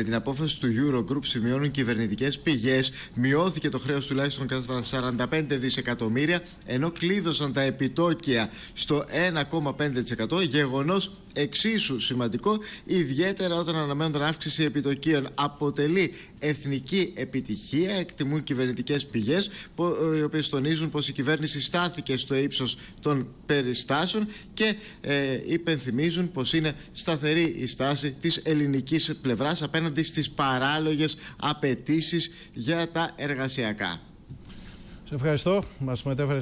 Με την απόφαση του Eurogroup σημειώνουν κυβερνητικές πηγές, μειώθηκε το χρέος τουλάχιστον κατά 45 δισεκατομμύρια, ενώ κλείδωσαν τα επιτόκια στο 1,5%. Γεγονός εξίσου σημαντικό, ιδιαίτερα όταν αναμένονταν αύξηση επιτοκίων. Αποτελεί εθνική επιτυχία, εκτιμούν κυβερνητικές πηγές, οι οποίες τονίζουν πως η κυβέρνηση στάθηκε στο ύψος των περιστάσεων και ε, υπενθυμίζουν πως είναι σταθερή η στάση της ελληνικής πλευράς απέναντι στις παράλογες απαιτήσεις για τα εργασιακά. Σε ευχαριστώ. Μας μετέφερε